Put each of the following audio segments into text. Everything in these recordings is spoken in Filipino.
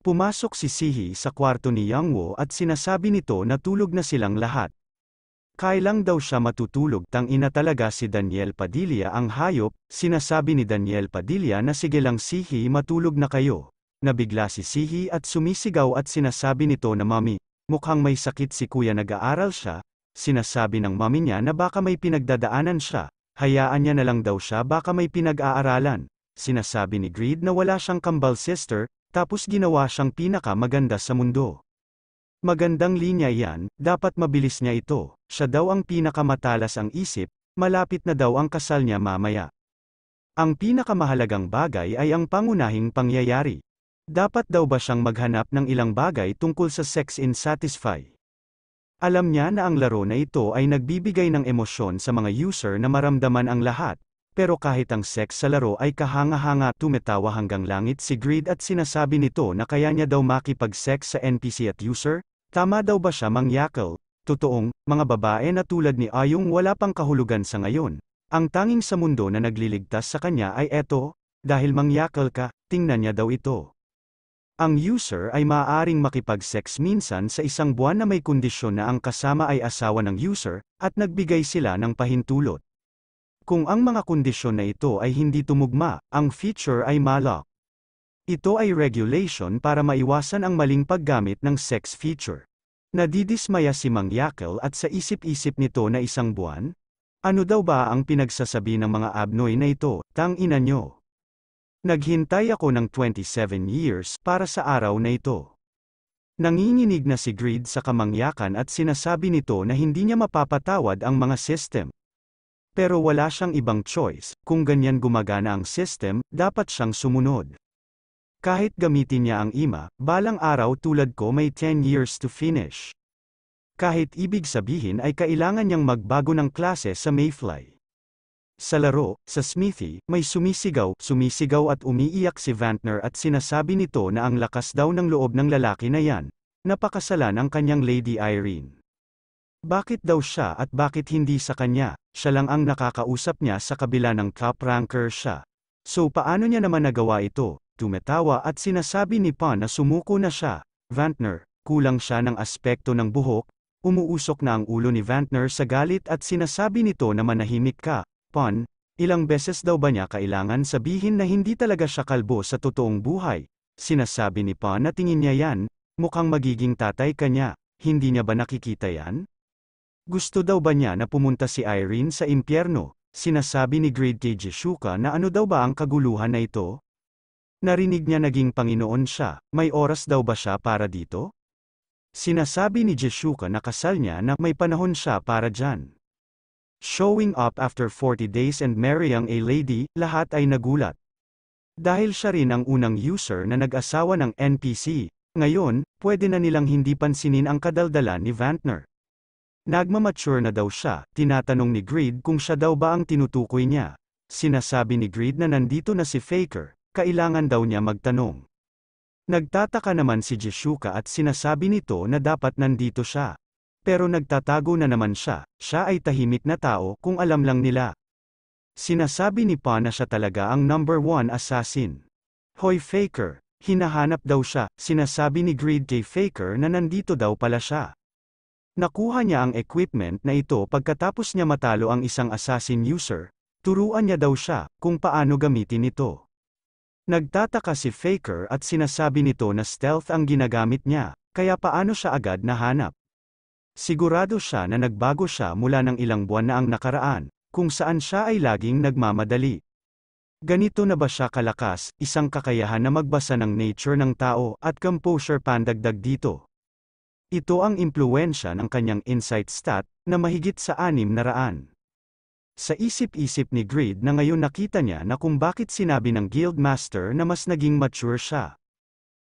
Pumasok si Sihi sa kwarto ni Youngwoo at sinasabi nito na tulog na silang lahat. Kailang daw siya matutulog tang ina talaga si Daniel Padilla ang hayop, sinasabi ni Daniel Padilla na sige lang Sihi matulog na kayo. Nabigla si Sihi at sumisigaw at sinasabi nito na mami, mukhang may sakit si kuya nag-aaral siya, sinasabi ng mami niya na baka may pinagdadaanan siya, hayaan niya na lang daw siya baka may pinag-aaralan. Sinasabi ni Greed na wala siyang kambal sister, tapos ginawa siyang pinaka maganda sa mundo. Magandang linya yan, dapat mabilis niya ito, siya daw ang pinakamatalas ang isip, malapit na daw ang kasal niya mamaya. Ang pinakamahalagang bagay ay ang pangunahing pangyayari. Dapat daw ba siyang maghanap ng ilang bagay tungkol sa sex in satisfy? Alam niya na ang laro na ito ay nagbibigay ng emosyon sa mga user na maramdaman ang lahat, pero kahit ang sex sa laro ay kahanga-hanga tumetawa hanggang langit si Greed at sinasabi nito na kaya niya daw makipag-sex sa NPC at user, tama daw ba siya mangyakal? Totoong, mga babae na tulad ni Ayong wala pang kahulugan sa ngayon. Ang tanging sa mundo na nagliligtas sa kanya ay eto, dahil mangyakal ka, tingnan niya daw ito. Ang user ay maaaring makipag-sex minsan sa isang buwan na may kondisyon na ang kasama ay asawa ng user, at nagbigay sila ng pahintulot. Kung ang mga kondisyon na ito ay hindi tumugma, ang feature ay malak. Ito ay regulation para maiwasan ang maling paggamit ng sex feature. Nadidismaya si Mang Yakel at sa isip-isip nito na isang buwan? Ano daw ba ang pinagsasabi ng mga abnoy na ito, tang ina nyo? Naghintay ako ng 27 years para sa araw na ito. Nanginginig na si Greed sa kamangyakan at sinasabi nito na hindi niya mapapatawad ang mga system. Pero wala siyang ibang choice, kung ganyan gumagana ang system, dapat siyang sumunod. Kahit gamitin niya ang ima, balang araw tulad ko may 10 years to finish. Kahit ibig sabihin ay kailangan niyang magbago ng klase sa Mayfly. Sa laro, sa Smithy, may sumisigaw, sumisigaw at umiiyak si Vantner at sinasabi nito na ang lakas daw ng loob ng lalaki na yan. Napakasalan ang kanyang Lady Irene. Bakit daw siya at bakit hindi sa kanya, siya lang ang nakakausap niya sa kabila ng top ranker siya. So paano niya naman nagawa ito? Tumetawa at sinasabi ni Pa na sumuko na siya. Vantner, kulang siya ng aspekto ng buhok, umuusok na ang ulo ni Vantner sa galit at sinasabi nito na manahimik ka, Pon, ilang beses daw ba niya kailangan sabihin na hindi talaga siya kalbo sa totoong buhay? Sinasabi ni Pon na tingin niya yan, mukhang magiging tatay ka niya, hindi niya ba nakikita yan? Gusto daw ba niya na pumunta si Irene sa impyerno? Sinasabi ni Grade kay Jeshuka na ano daw ba ang kaguluhan na ito? Narinig niya naging Panginoon siya, may oras daw ba siya para dito? Sinasabi ni Jeshuka na kasal niya na may panahon siya para dyan. Showing up after 40 days and marrying a lady, lahat ay nagulat. Dahil siya rin ang unang user na nag-asawa ng NPC, ngayon, pwede na nilang hindi pansinin ang kadaldalan ni Vantner. Nagmamature na daw siya, tinatanong ni Greed kung siya daw ba ang tinutukoy niya. Sinasabi ni Greed na nandito na si Faker, kailangan daw niya magtanong. Nagtataka naman si Jeshuka at sinasabi nito na dapat nandito siya. Pero nagtatago na naman siya, siya ay tahimik na tao kung alam lang nila. Sinasabi ni Pa na siya talaga ang number one assassin. Hoy Faker, hinahanap daw siya, sinasabi ni Greed kay Faker na nandito daw pala siya. Nakuha niya ang equipment na ito pagkatapos niya matalo ang isang assassin user, turuan niya daw siya kung paano gamitin ito. Nagtataka si Faker at sinasabi nito na stealth ang ginagamit niya, kaya paano siya agad nahanap. Sigurado siya na nagbago siya mula ng ilang buwan na ang nakaraan, kung saan siya ay laging nagmamadali. Ganito na ba siya kalakas, isang kakayahan na magbasa ng nature ng tao at composure pandagdag dito. Ito ang impluensya ng kanyang insight stat, na mahigit sa anim na raan. Sa isip-isip ni Greed na ngayon nakita niya na kung bakit sinabi ng Guildmaster na mas naging mature siya.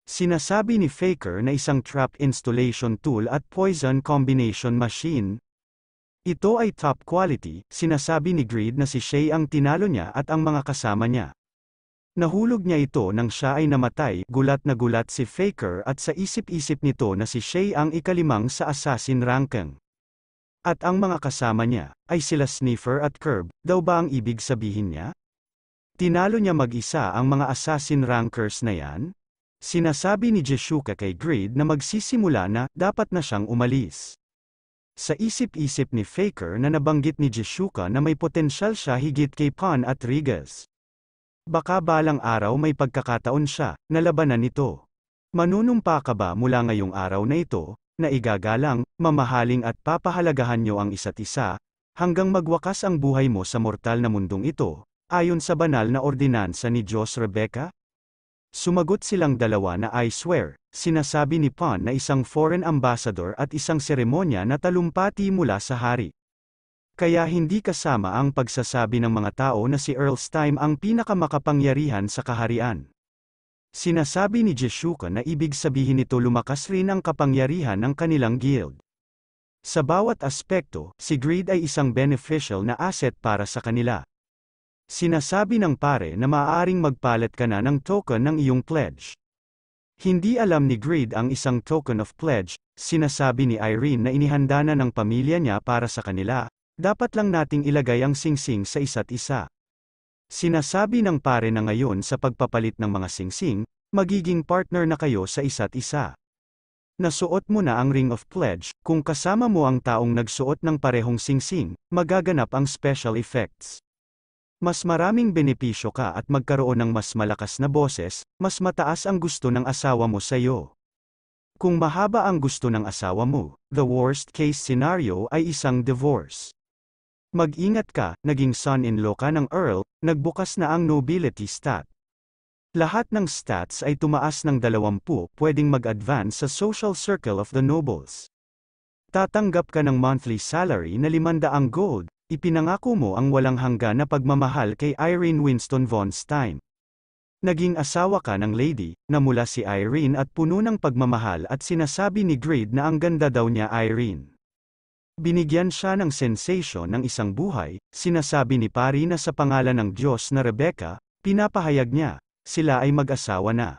Sinasabi ni Faker na isang trap installation tool at poison combination machine. Ito ay top quality, sinasabi ni Greed na si Shay ang tinalo niya at ang mga kasama niya. Nahulog niya ito nang siya ay namatay, gulat na gulat si Faker at sa isip-isip nito na si Shay ang ikalimang sa assassin ranking. At ang mga kasama niya, ay sila Sniffer at Curb, daw ba ang ibig sabihin niya? Tinalo niya mag-isa ang mga assassin rankers na yan? Sinasabi ni Jeshuka kay Greed na magsisimula na, dapat na siyang umalis. Sa isip-isip ni Faker na nabanggit ni Jeshuka na may potensyal siya higit kay Pan at Rigas. Baka balang araw may pagkakataon siya, na labanan nito. Manunumpa ka ba mula ngayong araw na ito, na igagalang, mamahaling at papahalagahan niyo ang isa't isa, hanggang magwakas ang buhay mo sa mortal na mundong ito, ayon sa banal na ordinansa ni Diyos Rebecca? Sumagot silang dalawa na I swear, sinasabi ni Pon na isang foreign ambassador at isang seremonya na talumpati mula sa hari. Kaya hindi kasama ang pagsasabi ng mga tao na si Earl Stime ang pinakamakapangyarihan sa kaharian. Sinasabi ni Jeshuka na ibig sabihin nito lumakas rin ang kapangyarihan ng kanilang guild. Sa bawat aspekto, si greed ay isang beneficial na asset para sa kanila. Sinasabi ng pare na maaaring magpalit ka na ng token ng iyong pledge. Hindi alam ni Greed ang isang token of pledge, sinasabi ni Irene na inihanda na ng pamilya niya para sa kanila, dapat lang nating ilagay ang singsing sa isa't isa. Sinasabi ng pare na ngayon sa pagpapalit ng mga singsing, magiging partner na kayo sa isa't isa. Nasuot mo na ang ring of pledge, kung kasama mo ang taong nagsuot ng parehong singsing, magaganap ang special effects. Mas maraming benepisyo ka at magkaroon ng mas malakas na boses, mas mataas ang gusto ng asawa mo sa iyo. Kung mahaba ang gusto ng asawa mo, the worst case scenario ay isang divorce. Mag-ingat ka, naging son-in-law ka ng Earl, nagbukas na ang nobility stat. Lahat ng stats ay tumaas ng 20 pwedeng mag-advance sa social circle of the nobles. Tatanggap ka ng monthly salary na 500 gold, Ipinangako mo ang walang hanggan na pagmamahal kay Irene Winston von Stein. Naging asawa ka ng lady, na mula si Irene at puno ng pagmamahal at sinasabi ni Greed na ang ganda daw niya Irene. Binigyan siya ng sensation ng isang buhay, sinasabi ni Pari na sa pangalan ng Diyos na Rebecca, pinapahayag niya, sila ay mag-asawa na.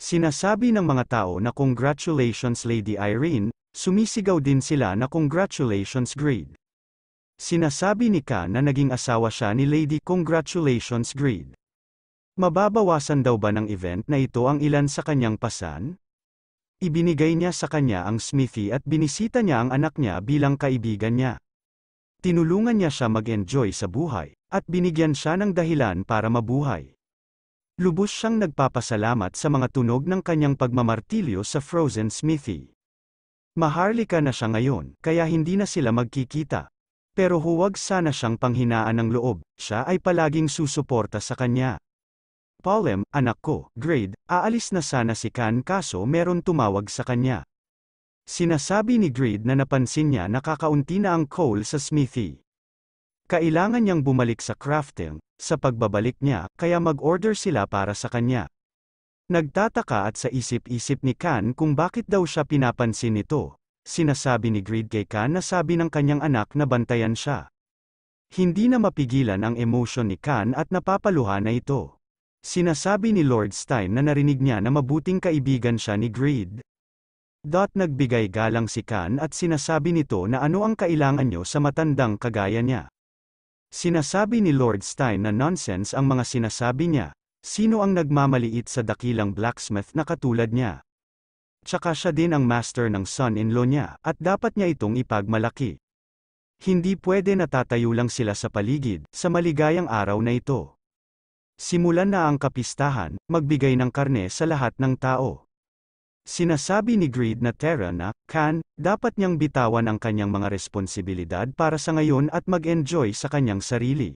Sinasabi ng mga tao na congratulations Lady Irene, sumisigaw din sila na congratulations Greed. Sinasabi ni Khan na naging asawa siya ni Lady Congratulations Greed. Mababawasan daw ba ng event na ito ang ilan sa kanyang pasan? Ibinigay niya sa kanya ang smithy at binisita niya ang anak niya bilang kaibigan niya. Tinulungan niya siya mag-enjoy sa buhay, at binigyan siya ng dahilan para mabuhay. Lubos siyang nagpapasalamat sa mga tunog ng kanyang pagmamartilyo sa frozen smithy. Maharlika na siya ngayon, kaya hindi na sila magkikita. Pero huwag sana siyang panghinaan ng loob, siya ay palaging susuporta sa kanya. Paulem, anak ko, grade, aalis na sana si Kan kaso meron tumawag sa kanya. Sinasabi ni Greed na napansin niya na kakaunti na ang coal sa smithy. Kailangan niyang bumalik sa crafting, sa pagbabalik niya, kaya mag-order sila para sa kanya. Nagtataka at sa isip-isip ni Kan kung bakit daw siya pinapansin nito, Sinasabi ni Greed kay Khan na sabi ng kanyang anak na bantayan siya. Hindi na mapigilan ang emosyon ni Khan at napapaluha na ito. Sinasabi ni Lord Stein na narinig niya na mabuting kaibigan siya ni Greed. Dot nagbigay galang si Khan at sinasabi nito na ano ang kailangan nyo sa matandang kagaya niya. Sinasabi ni Lord Stein na nonsense ang mga sinasabi niya, sino ang nagmamaliit sa dakilang blacksmith na katulad niya. Tsaka siya din ang master ng son-in-law niya, at dapat niya itong ipagmalaki. Hindi pwede natatayo lang sila sa paligid, sa maligayang araw na ito. Simulan na ang kapistahan, magbigay ng karne sa lahat ng tao. Sinasabi ni Greed na Terra na, Khan, dapat niyang bitawan ang kanyang mga responsibilidad para sa ngayon at mag-enjoy sa kanyang sarili.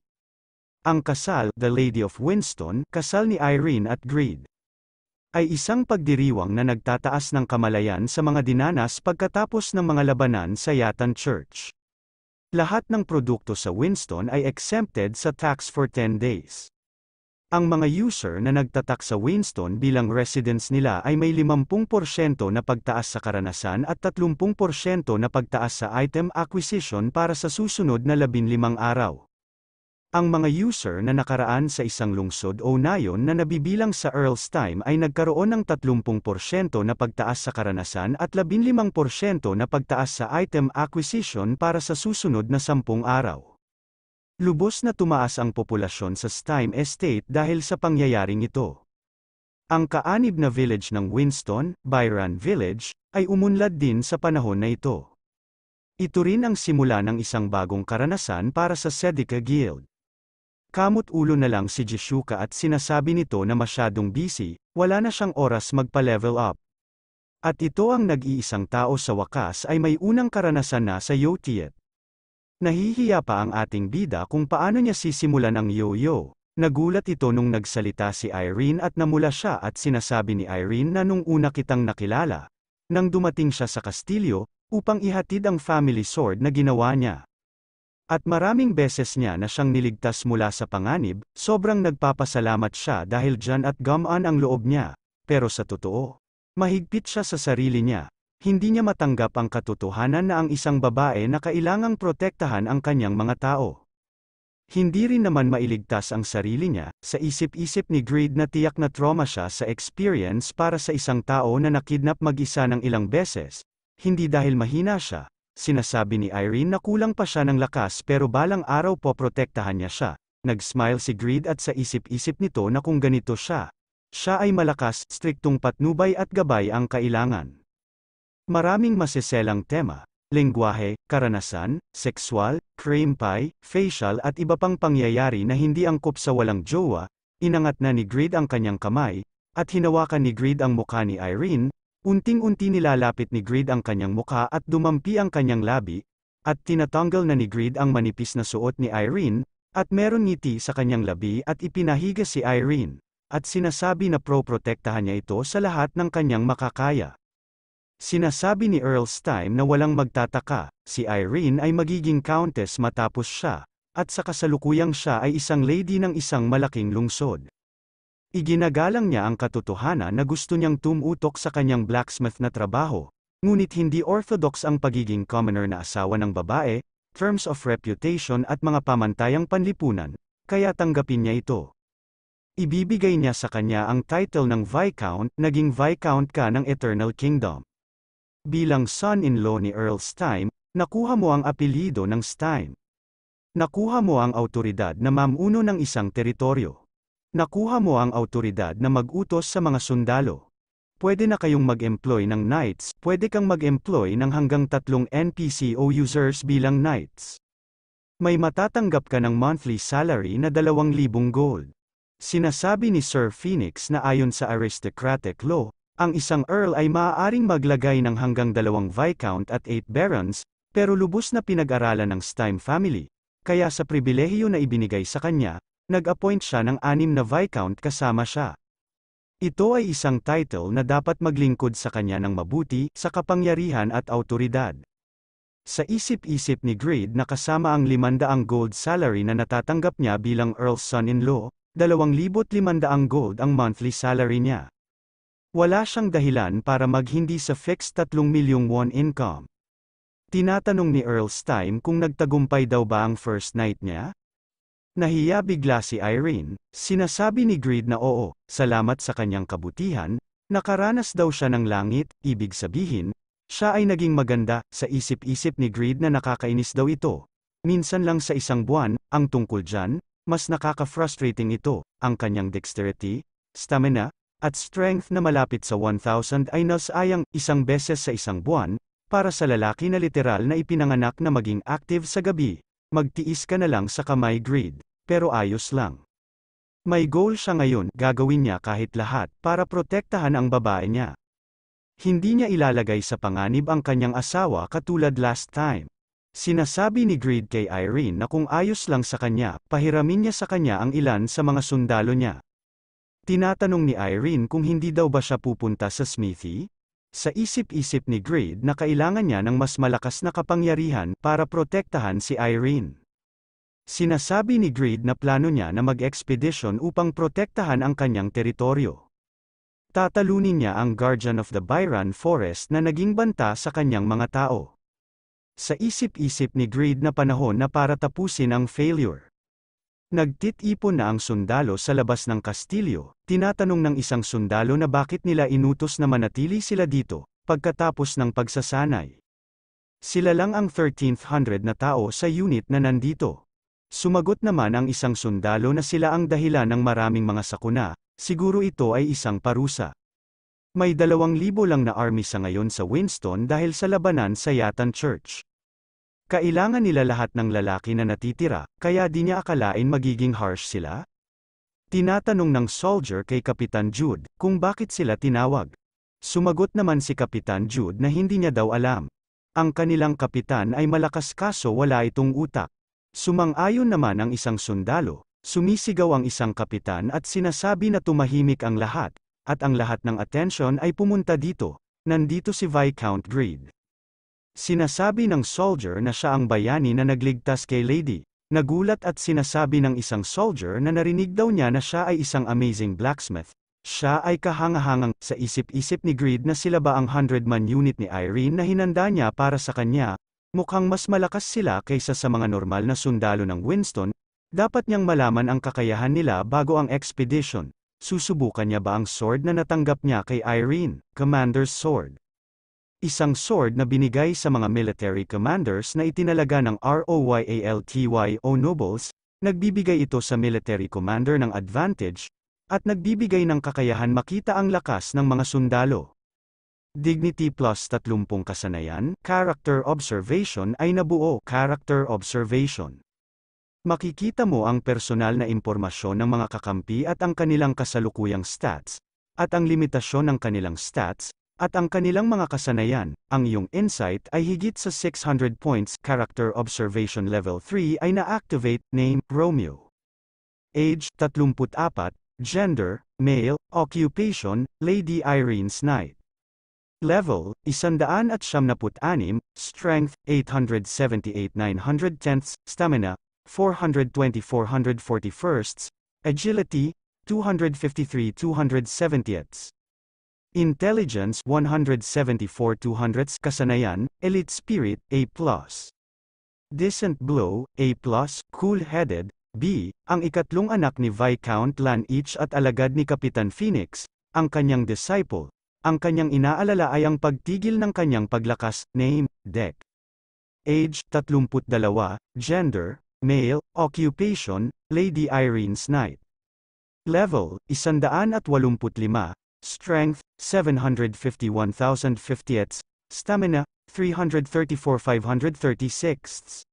Ang kasal, The Lady of Winston, kasal ni Irene at Greed ay isang pagdiriwang na nagtataas ng kamalayan sa mga dinanas pagkatapos ng mga labanan sa Yatan Church. Lahat ng produkto sa Winston ay exempted sa tax for 10 days. Ang mga user na nagtatak sa Winston bilang residents nila ay may 50% na pagtaas sa karanasan at 30% na pagtaas sa item acquisition para sa susunod na 15 araw. Ang mga user na nakaraan sa isang lungsod o nayon na nabibilang sa Earl's Time ay nagkaroon ng 30% na pagtaas sa karanasan at 15% na pagtaas sa item acquisition para sa susunod na 10 araw. Lubos na tumaas ang populasyon sa Stime Estate dahil sa pangyayaring ito. Ang kaanib na village ng Winston, Byron Village, ay umunlad din sa panahon na ito. Ito rin ang simula ng isang bagong karanasan para sa Sedika Guild. Kamot ulo na lang si Jishuka at sinasabi nito na masyadong busy, wala na siyang oras magpa-level up. At ito ang nag-iisang tao sa wakas ay may unang karanasan na sa Yotiet. Nahihiya pa ang ating bida kung paano niya sisimulan ang yo-yo. Nagulat ito nung nagsalita si Irene at namula siya at sinasabi ni Irene na nung una kitang nakilala. Nang dumating siya sa Kastilyo, upang ihatid ang family sword na ginawa niya. At maraming beses niya na siyang niligtas mula sa panganib, sobrang nagpapasalamat siya dahil dyan at gamaan ang loob niya. Pero sa totoo, mahigpit siya sa sarili niya. Hindi niya matanggap ang katotohanan na ang isang babae na kailangang protektahan ang kanyang mga tao. Hindi rin naman mailigtas ang sarili niya, sa isip-isip ni Greed na tiyak na trauma siya sa experience para sa isang tao na nakidnap mag-isa ng ilang beses, hindi dahil mahina siya, Sinasabi ni Irene na kulang pa siya ng lakas pero balang araw po protektahan niya siya. Nag-smile si Greed at sa isip-isip nito na kung ganito siya. Siya ay malakas, striktong patnubay at gabay ang kailangan. Maraming masiselang tema, lengguwahe, karanasan, sexual, cream pie, facial at iba pang pangyayari na hindi angkop sa walang jowa, inangat na ni Greed ang kanyang kamay, at hinawakan ni Greed ang mukha ni Irene, Unting-unti nilalapit ni Greed ang kanyang mukha at dumampi ang kanyang labi, at tinatanggal na ni Greed ang manipis na suot ni Irene, at meron ngiti sa kanyang labi at ipinahiga si Irene, at sinasabi na pro-protektahan niya ito sa lahat ng kanyang makakaya. Sinasabi ni Earl Stein na walang magtataka, si Irene ay magiging countess matapos siya, at sa kasalukuyang siya ay isang lady ng isang malaking lungsod. Iginagalang niya ang katotohanan na gusto niyang tumutok sa kanyang blacksmith na trabaho, ngunit hindi orthodox ang pagiging commoner na asawa ng babae, terms of reputation at mga pamantayang panlipunan, kaya tanggapin niya ito. Ibibigay niya sa kanya ang title ng Viscount, naging Viscount ka ng Eternal Kingdom. Bilang son-in-law ni Earl Stein, nakuha mo ang apelido ng Stein. Nakuha mo ang autoridad na mamuno ng isang teritoryo. Nakuha mo ang autoridad na mag-utos sa mga sundalo. Pwede na kayong mag-employ ng knights, pwede kang mag-employ ng hanggang tatlong NPC o users bilang knights. May matatanggap ka ng monthly salary na 2,000 gold. Sinasabi ni Sir Phoenix na ayon sa aristocratic law, ang isang earl ay maaaring maglagay ng hanggang dalawang viscount at 8 barons, pero lubos na pinag-aralan ng Stein family, kaya sa pribilehiyo na ibinigay sa kanya, nag-appoint siya ng anim na Viscount kasama siya. Ito ay isang title na dapat maglingkod sa kanya ng mabuti, sa kapangyarihan at autoridad. Sa isip-isip ni Greed na kasama ang 500 gold salary na natatanggap niya bilang Earl's son-in-law, 2,500 gold ang monthly salary niya. Wala siyang dahilan para maghindi sa fixed 3 milyong won income. Tinatanong ni Earl Stein kung nagtagumpay daw ba ang first night niya? Nahiya bigla si Irene, sinasabi ni Greed na oo, salamat sa kanyang kabutihan, nakaranas daw siya ng langit, ibig sabihin, siya ay naging maganda, sa isip-isip ni Greed na nakakainis daw ito. Minsan lang sa isang buwan, ang tungkol dyan, mas nakaka-frustrating ito, ang kanyang dexterity, stamina, at strength na malapit sa 1,000 ay nasayang isang beses sa isang buwan, para sa lalaki na literal na ipinanganak na maging active sa gabi, Magtiis ka na lang sa kamay grid, pero ayos lang. May goal siya ngayon, gagawin niya kahit lahat, para protektahan ang babae niya. Hindi niya ilalagay sa panganib ang kanyang asawa katulad last time. Sinasabi ni Greed kay Irene na kung ayos lang sa kanya, pahiramin niya sa kanya ang ilan sa mga sundalo niya. Tinatanong ni Irene kung hindi daw ba siya pupunta sa Smithy? Sa isip-isip ni Greed na kailangan niya ng mas malakas na kapangyarihan para protektahan si Irene. Sinasabi ni Greed na plano niya na mag-expedition upang protektahan ang kanyang teritoryo. Tatalunin niya ang Guardian of the Byron Forest na naging banta sa kanyang mga tao. Sa isip-isip ni Greed na panahon na para tapusin ang failure. Nagtitipon na ang sundalo sa labas ng kastilyo, tinatanong ng isang sundalo na bakit nila inutos na manatili sila dito, pagkatapos ng pagsasanay. Sila lang ang 1300 na tao sa unit na nandito. Sumagot naman ang isang sundalo na sila ang dahilan ng maraming mga sakuna, siguro ito ay isang parusa. May dalawang libo lang na army sa ngayon sa Winston dahil sa labanan sa Yatan Church. Kailangan nila lahat ng lalaki na natitira, kaya di niya akalain magiging harsh sila? Tinatanong ng soldier kay Kapitan Jude kung bakit sila tinawag. Sumagot naman si Kapitan Jude na hindi niya daw alam. Ang kanilang kapitan ay malakas kaso wala itong utak. Sumang-ayon naman ang isang sundalo, sumisigaw ang isang kapitan at sinasabi na tumahimik ang lahat, at ang lahat ng atensyon ay pumunta dito. Nandito si Viscount Greed. Sinasabi ng soldier na siya ang bayani na nagligtas kay Lady. Nagulat at sinasabi ng isang soldier na narinig daw niya na siya ay isang amazing blacksmith. Siya ay kahangahangang sa isip-isip ni Greed na sila ba ang 100-man unit ni Irene na hinanda niya para sa kanya. Mukhang mas malakas sila kaysa sa mga normal na sundalo ng Winston. Dapat niyang malaman ang kakayahan nila bago ang expedition. Susubukan niya ba ang sword na natanggap niya kay Irene, Commander's Sword? Isang sword na binigay sa mga military commanders na itinalaga ng ROYALTYO nobles, nagbibigay ito sa military commander ng advantage, at nagbibigay ng kakayahan makita ang lakas ng mga sundalo. Dignity plus 30 kasanayan, character observation ay nabuo, character observation. Makikita mo ang personal na impormasyon ng mga kakampi at ang kanilang kasalukuyang stats, at ang limitasyon ng kanilang stats, at ang kanilang mga kasanayan, ang iyong insight ay higit sa 600 points, character observation level 3 ay na-activate, name, Romeo. Age, 34, gender, male, occupation, Lady Irene's Knight. Level, 176, strength, 878 910, stamina, 420 441, agility, 253 270. Intelligence 174 200 Kasanayan, Elite Spirit, A+. Decent Blow, A+, Cool-Headed, B, ang ikatlong anak ni Viscount Lanich at alagad ni Kapitan Phoenix, ang kanyang disciple. Ang kanyang inaalala ay ang pagtigil ng kanyang paglakas, name, deck. Age, 32, gender, male, occupation, Lady Irene's Knight. Level, 185, Strength, 751,050 Stamina, 334,536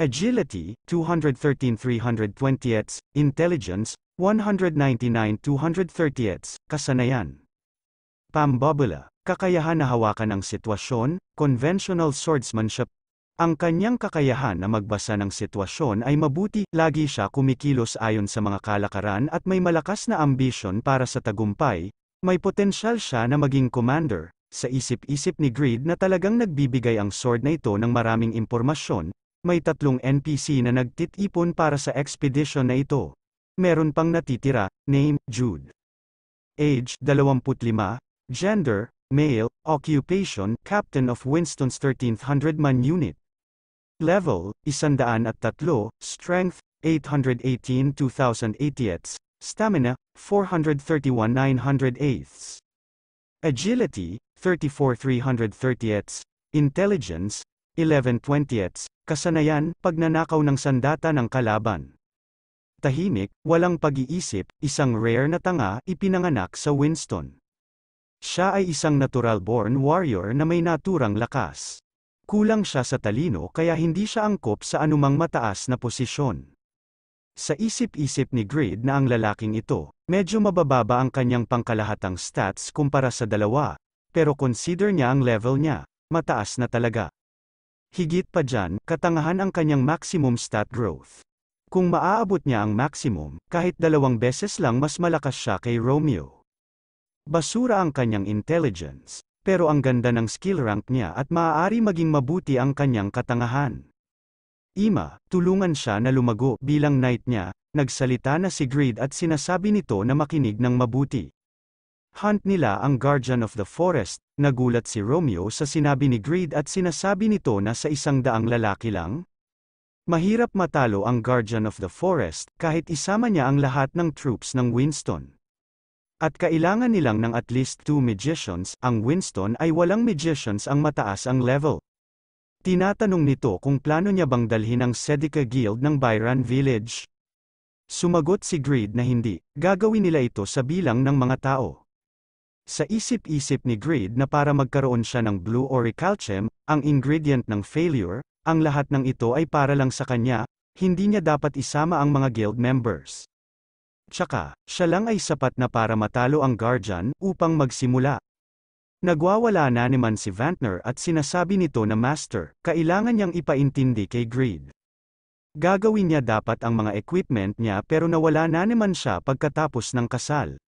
Agility, 213,320 Intelligence, 199,230 Kasanayan. Pambabula, kakayahan na hawakan ang sitwasyon, conventional swordsmanship, ang kanyang kakayahan na magbasa ng sitwasyon ay mabuti, lagi siya kumikilos ayon sa mga kalakaran at may malakas na ambisyon para sa tagumpay, may potensyal siya na maging commander, sa isip-isip ni Greed na talagang nagbibigay ang sword na ito ng maraming impormasyon, may tatlong NPC na nagtitipon para sa expedition na ito. Meron pang natitira, name, Jude. Age, 25, gender, male, occupation, captain of Winston's 13th 100-man unit. Level, 103, strength, 818 2080 Stamina, 431 908 Agility, 34 330 Intelligence, 11 20 Kasanayan, pagnanakaw ng sandata ng kalaban. Tahimik, walang pag-iisip, isang rare na tanga, ipinanganak sa Winston. Siya ay isang natural-born warrior na may naturang lakas. Kulang siya sa talino kaya hindi siya angkop sa anumang mataas na posisyon. Sa isip-isip ni Grid na ang lalaking ito, medyo mabababa ang kanyang pangkalahatang stats kumpara sa dalawa, pero consider niya ang level niya, mataas na talaga. Higit pa dyan, katangahan ang kanyang maximum stat growth. Kung maaabot niya ang maximum, kahit dalawang beses lang mas malakas siya kay Romeo. Basura ang kanyang intelligence, pero ang ganda ng skill rank niya at maaari maging mabuti ang kanyang katangahan. Ima, tulungan siya na lumago bilang knight niya, nagsalita na si Greed at sinasabi nito na makinig ng mabuti. Hunt nila ang Guardian of the Forest, nagulat si Romeo sa sinabi ni Greed at sinasabi nito na sa isang daang lalaki lang? Mahirap matalo ang Guardian of the Forest, kahit isama niya ang lahat ng troops ng Winston. At kailangan nilang ng at least two magicians, ang Winston ay walang magicians ang mataas ang level. Tinatanong nito kung plano niya bang dalhin ang Sedica Guild ng Byron Village. Sumagot si Greed na hindi, gagawin nila ito sa bilang ng mga tao. Sa isip-isip ni Greed na para magkaroon siya ng blue orichalcum, ang ingredient ng failure, ang lahat ng ito ay para lang sa kanya, hindi niya dapat isama ang mga guild members. Tsaka, siya lang ay sapat na para matalo ang guardian upang magsimula. Nagwawala na naman si Vantner at sinasabi nito na Master, kailangan niyang ipaintindi kay Greed. Gagawin niya dapat ang mga equipment niya pero nawala na naman siya pagkatapos ng kasal.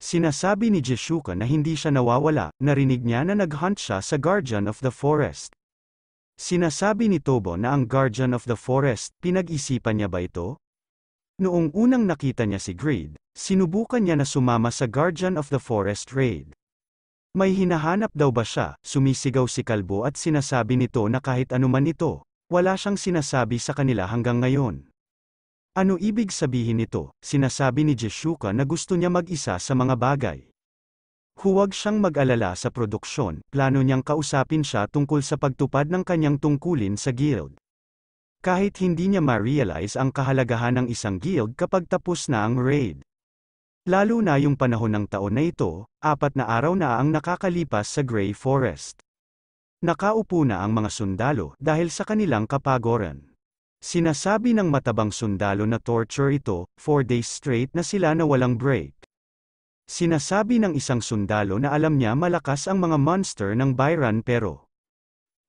Sinasabi ni Jeshuka na hindi siya nawawala, narinig niya na naghunt siya sa Guardian of the Forest. Sinasabi ni Tobo na ang Guardian of the Forest, pinag-isipan niya ba ito? Noong unang nakita niya si Greed, sinubukan niya na sumama sa Guardian of the Forest raid. May hinahanap daw ba siya, sumisigaw si Kalbo at sinasabi nito na kahit anuman ito, wala siyang sinasabi sa kanila hanggang ngayon. Ano ibig sabihin nito? Sinasabi ni Jeshuka na gusto niya mag-isa sa mga bagay. Huwag siyang mag-alala sa produksyon, plano niyang kausapin siya tungkol sa pagtupad ng kanyang tungkulin sa guild. Kahit hindi niya ma-realize ang kahalagahan ng isang guild kapag tapos na ang raid. Lalo na yung panahon ng taon na ito, apat na araw na ang nakakalipas sa Grey Forest. Nakaupo na ang mga sundalo dahil sa kanilang kapagoran. Sinasabi ng matabang sundalo na torture ito, 4 days straight na sila na walang break. Sinasabi ng isang sundalo na alam niya malakas ang mga monster ng Byron pero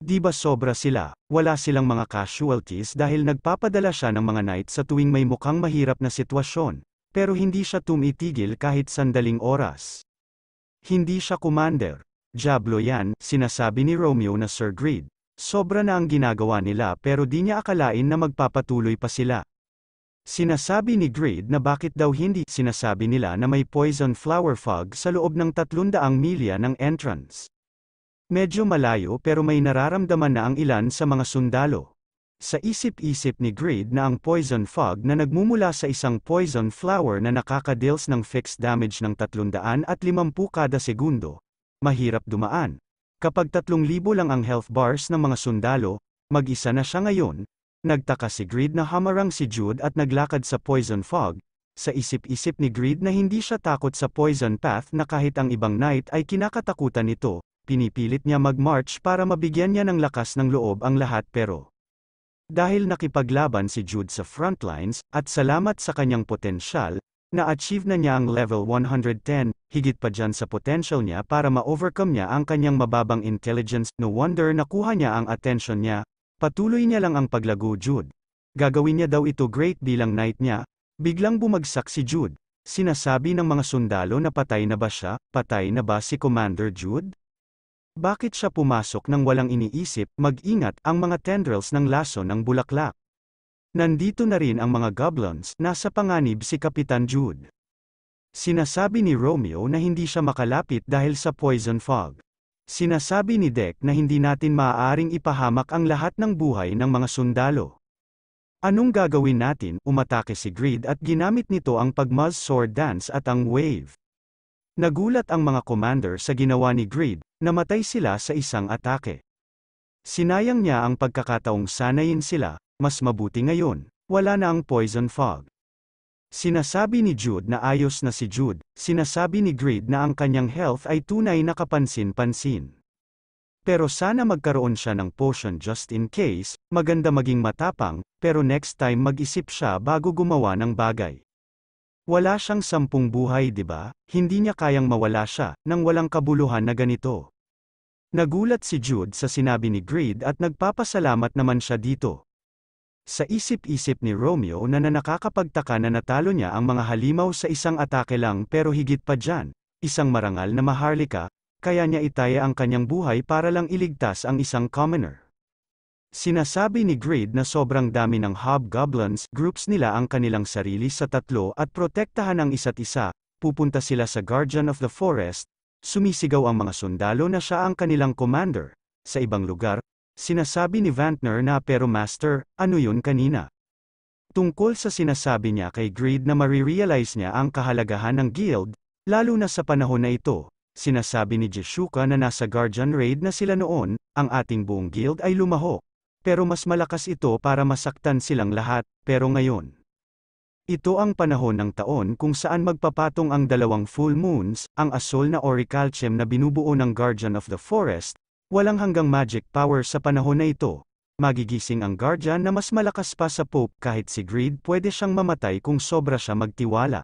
Di ba sobra sila, wala silang mga casualties dahil nagpapadala siya ng mga knight sa tuwing may mukhang mahirap na sitwasyon, pero hindi siya tumitigil kahit sandaling oras. Hindi siya commander, Diablo yan, sinasabi ni Romeo na Sir Greed. Sobra na ang ginagawa nila pero di niya akalain na magpapatuloy pa sila. Sinasabi ni Greed na bakit daw hindi sinasabi nila na may poison flower fog sa loob ng 300 milya ng entrance. Medyo malayo pero may nararamdaman na ang ilan sa mga sundalo. Sa isip-isip ni Greed na ang poison fog na nagmumula sa isang poison flower na nakaka-deals ng fixed damage ng 350 kada segundo, mahirap dumaan. Kapag 3,000 lang ang health bars ng mga sundalo, mag-isa na siya ngayon, nagtaka si Greed na hamarang si Jude at naglakad sa poison fog, sa isip-isip ni Greed na hindi siya takot sa poison path na kahit ang ibang knight ay kinakatakutan nito, pinipilit niya mag-march para mabigyan niya ng lakas ng loob ang lahat pero dahil nakipaglaban si Jude sa frontlines, at salamat sa kanyang potensyal, na-achieve na niya ang level 110, higit pa dyan sa potential niya para ma-overcome niya ang kanyang mababang intelligence, no wonder nakuha niya ang attention niya, patuloy niya lang ang paglago Jude. Gagawin niya daw ito great bilang knight niya, biglang bumagsak si Jude. Sinasabi ng mga sundalo na patay na ba siya, patay na ba si Commander Jude? Bakit siya pumasok nang walang iniisip, mag-ingat ang mga tendrils ng laso ng bulaklak? Nandito na rin ang mga goblins, nasa panganib si Kapitan Jude. Sinasabi ni Romeo na hindi siya makalapit dahil sa poison fog. Sinasabi ni Deck na hindi natin maaaring ipahamak ang lahat ng buhay ng mga sundalo. Anong gagawin natin? Umatake si Greed at ginamit nito ang pagmuzz sword dance at ang wave. Nagulat ang mga commander sa ginawa ni Greed, namatay sila sa isang atake. Sinayang niya ang pagkakataong sanayin sila, mas mabuti ngayon, wala na ang poison fog. Sinasabi ni Jude na ayos na si Jude, sinasabi ni Greed na ang kanyang health ay tunay na kapansin-pansin. Pero sana magkaroon siya ng potion just in case, maganda maging matapang, pero next time mag-isip siya bago gumawa ng bagay. Wala siyang sampung buhay ba? Hindi niya kayang mawala siya, nang walang kabuluhan na ganito. Nagulat si Jude sa sinabi ni Greed at nagpapasalamat naman siya dito. Sa isip-isip ni Romeo na na nakakapagtaka na natalo niya ang mga halimaw sa isang atake lang pero higit pa dyan, isang marangal na maharlika, kaya niya itaya ang kanyang buhay para lang iligtas ang isang commoner. Sinasabi ni Greed na sobrang dami ng hobgoblins, groups nila ang kanilang sarili sa tatlo at protektahan ang isa't isa, pupunta sila sa Guardian of the Forest, sumisigaw ang mga sundalo na siya ang kanilang commander. Sa ibang lugar, Sinasabi ni Vantner na pero master, ano yun kanina? Tungkol sa sinasabi niya kay Greed na marirealize niya ang kahalagahan ng guild, lalo na sa panahon na ito, sinasabi ni Jeshuka na nasa Guardian Raid na sila noon, ang ating buong guild ay lumahok. Pero mas malakas ito para masaktan silang lahat, pero ngayon. Ito ang panahon ng taon kung saan magpapatong ang dalawang full moons, ang asol na orichalcum na binubuo ng Guardian of the Forest, walang hanggang magic power sa panahon na ito. Magigising ang Guardian na mas malakas pa sa Pope kahit si Greed pwede siyang mamatay kung sobra siya magtiwala.